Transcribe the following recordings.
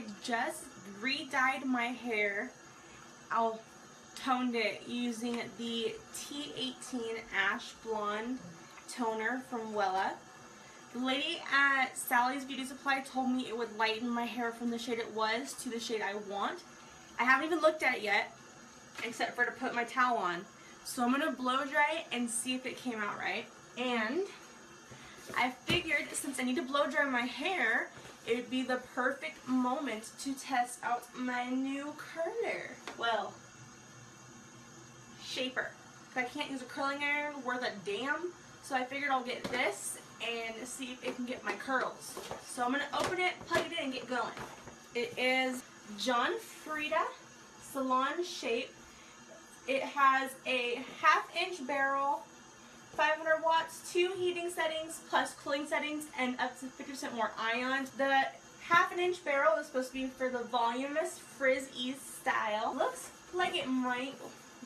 I just re-dyed my hair. I'll toned it using the T18 Ash Blonde toner from Wella. The lady at Sally's Beauty Supply told me it would lighten my hair from the shade it was to the shade I want. I haven't even looked at it yet, except for to put my towel on. So I'm going to blow dry it and see if it came out right. And I figured since I need to blow dry my hair, it would be the perfect moment to test out my new curler. Well, shaper. I can't use a curling iron worth a damn, so I figured I'll get this and see if it can get my curls. So I'm going to open it, plug it in, and get going. It is John Frieda Salon Shape. It has a half inch barrel, 500 watts, two heating settings plus cooling settings, and up to 50% more ions. The half an inch barrel is supposed to be for the voluminous frizz ease style. Looks like it might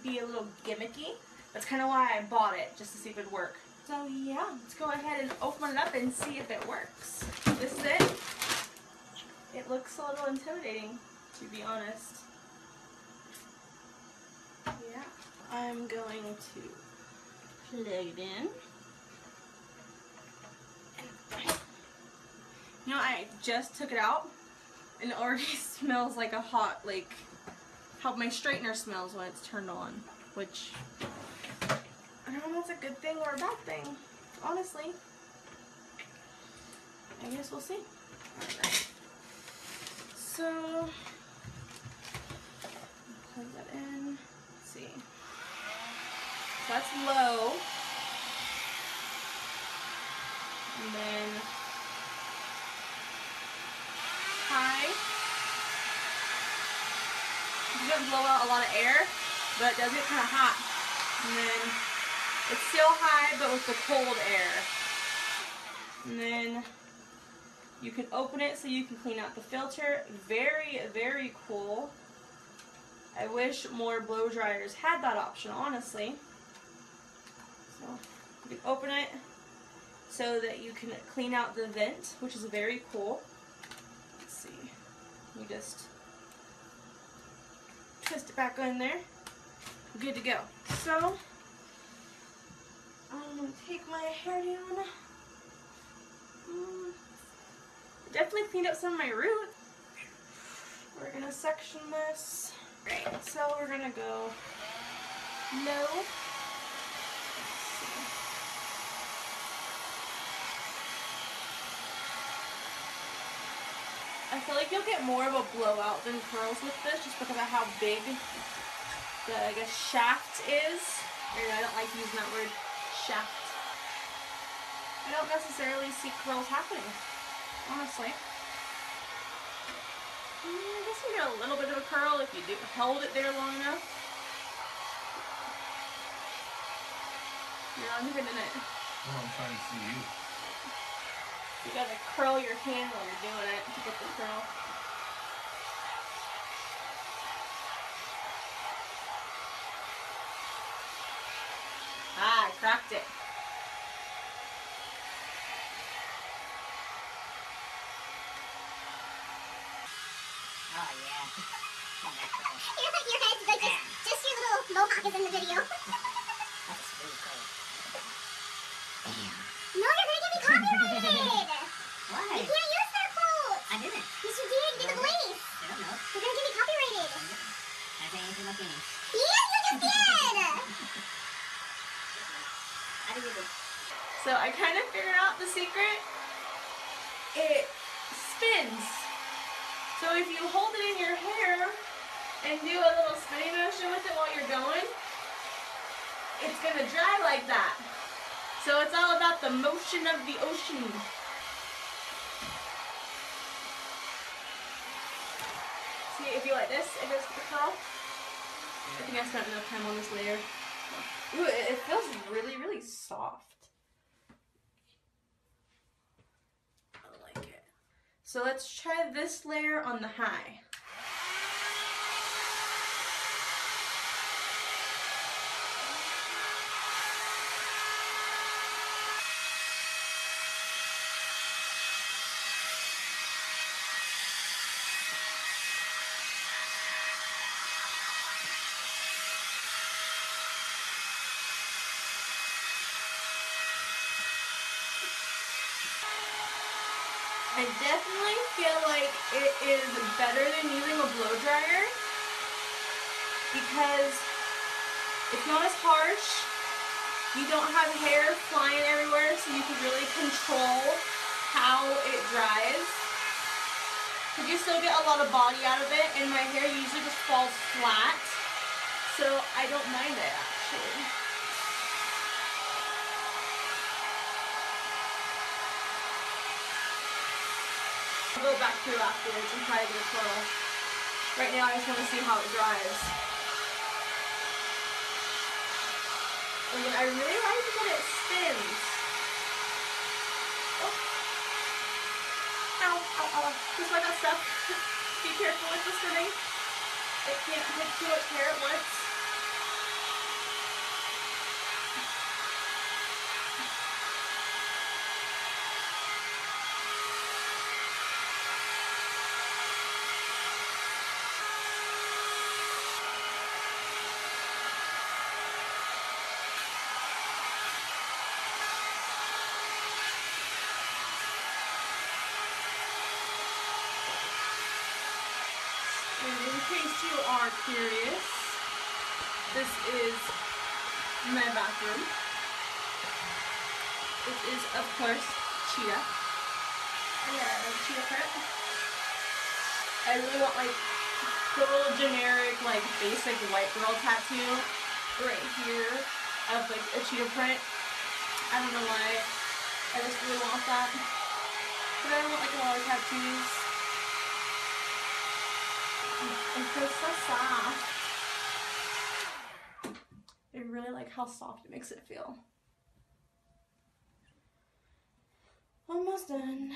be a little gimmicky. That's kind of why I bought it, just to see if it would work. So yeah, let's go ahead and open it up and see if it works. This is it. It looks a little intimidating, to be honest. Yeah, I'm going to plug it in. You know, I just took it out and it already smells like a hot, like, how my straightener smells when it's turned on, which I don't know if it's a good thing or a bad thing, honestly. I guess we'll see. Alright. So, plug that in. Let's see. So that's low. And then high. It doesn't blow out a lot of air, but it does get kind of hot. And then it's still high, but with the cold air. And then you can open it so you can clean out the filter. Very, very cool. I wish more blow dryers had that option, honestly. So you open it so that you can clean out the vent, which is very cool. Let's see. You just twist it back in there. Good to go. So I'm gonna take my hair down. Mm, definitely cleaned up some of my roots. We're gonna section this. So we're gonna go low. I feel like you'll get more of a blowout than curls with this just because of how big the, I guess, shaft is. I don't like using that word, shaft. I don't necessarily see curls happening, honestly. I guess you get a little bit of a curl if you do hold it there long enough. You're in it. Well, I'm trying to see you. You gotta curl your hand while you're doing it to get the curl. Ah, I cracked it. Oh yeah. Your, your head, like just, just your little mohawk is in the video. That's really cool. Damn. No, you're gonna get me copyrighted. Why? You can't use their quotes. I didn't. Yes, you did. Get the police. I don't know. You're gonna get me copyrighted. I say anything like any. Yes, you just did. How do you do? So I kind of figured out the secret. It spins. So if you hold it in your hair and do a little spinning motion with it while you're going, it's going to dry like that. So it's all about the motion of the ocean. See, if you like this, it goes to the curl. I think I spent enough time on this layer. Ooh, it, it feels really, really soft. I like it. So let's try this layer on the high. I definitely feel like it is better than using a blow dryer because it's not as harsh. You don't have hair flying everywhere, so you can really control how it dries. But you still get a lot of body out of it, and my hair usually just falls flat, so I don't mind it actually. Go back through afterwards and try to get a. Right now, I just want to see how it dries. Oh, and I really like that it spins. Oh. Ow, ow, ow. That stuff. Be careful with the spinning. It can't hit too much hair at once. And in case you are curious, this is my bathroom. It is, of course, cheetah. Oh, yeah, cheetah print. I really want like the little generic, like basic white girl tattoo right here of like a cheetah print. I don't know why. I just really want that. But I don't want like a lot of tattoos. It feels so soft. I really like how soft it makes it feel. Almost done.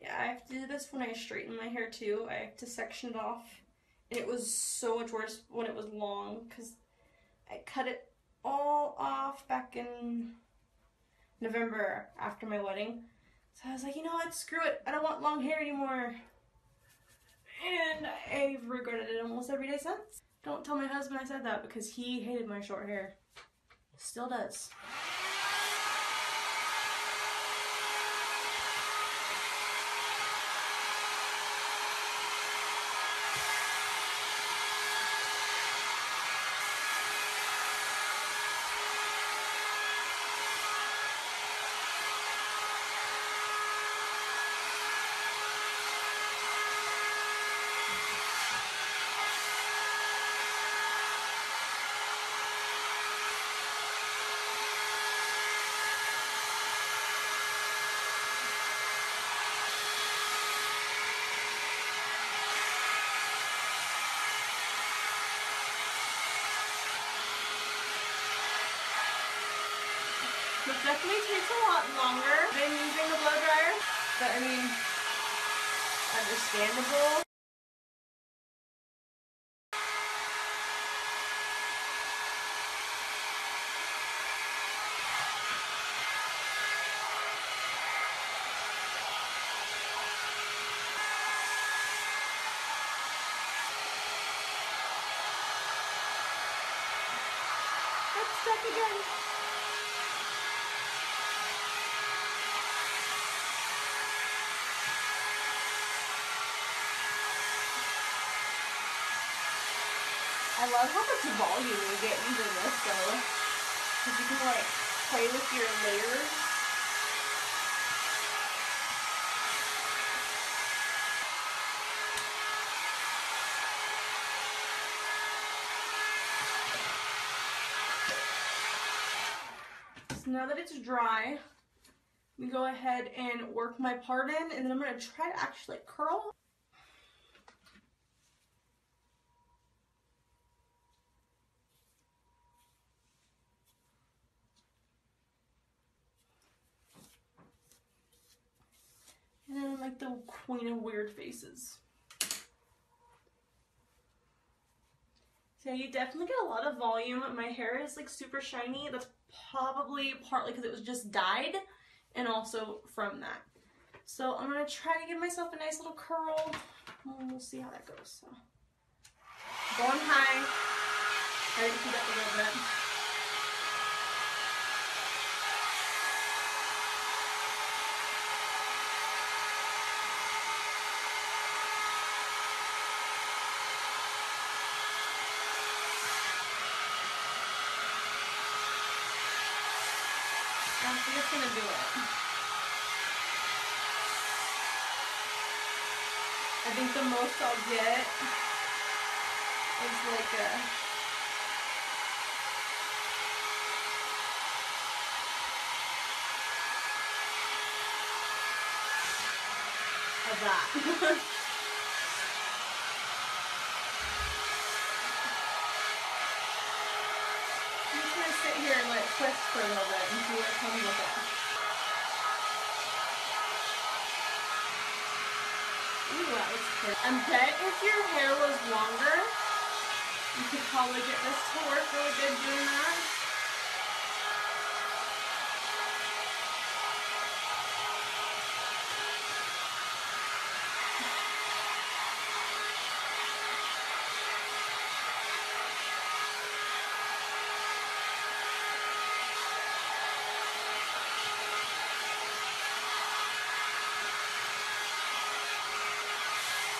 Yeah, I have to do this when I straighten my hair too. I have to section it off. And it was so much worse when it was long because I cut it all off back in November after my wedding. So I was like, you know what, screw it. I don't want long hair anymore. And I've regretted it almost every day since. Don't tell my husband I said that because he hated my short hair. Still does. It definitely takes a lot longer than using the blow dryer, but I mean, understandable. Stuck again. I love how much volume you get using this though. Because you can like play with your layers. So now that it's dry, we go ahead and work my part in and then I'm to try to actually curl like the queen of weird faces. So you definitely get a lot of volume. My hair is like super shiny. That's probably partly because it was just dyed and also from that. So I'm going to try to give myself a nice little curl. We'll see how that goes. So Going high. Keep up a little bit. It's gonna do it. I think the most I'll get is like a of that. I'm just gonna sit here and let it twist for a little bit and see what comes with it. Ooh, that looks pretty. I bet if your hair was longer, you could probably get this to work really good doing that.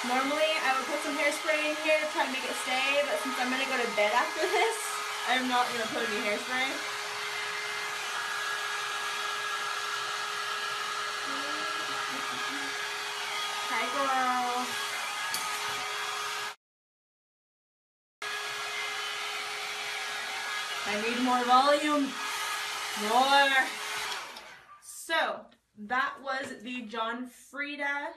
Normally, I would put some hairspray in here to try and make it stay, but since I'm gonna go to bed after this, I'm not gonna put any hairspray. Hi, girl. I need more volume. More. So, that was the John Frieda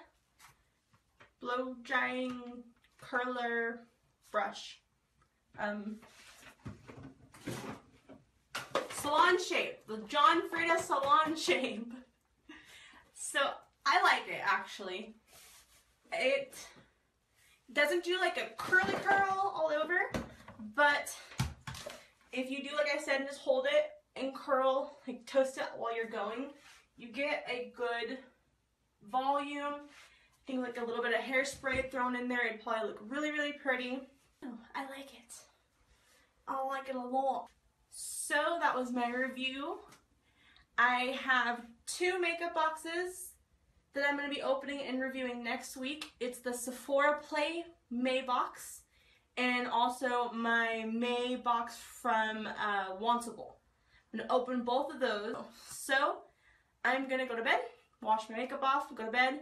blow drying curler brush. Um, salon shape, the John Frieda salon shape. So I like it actually. It doesn't do like a curly curl all over, but if you do like I said, just hold it and curl, like toast it while you're going, you get a good volume I think like a little bit of hairspray thrown in there, it'd probably look really, really pretty. Oh, I like it. I like it a lot. So that was my review. I have two makeup boxes that I'm going to be opening and reviewing next week. It's the Sephora Play May box and also my May box from uh, Wantable. I'm going to open both of those. So I'm going to go to bed, wash my makeup off, go to bed,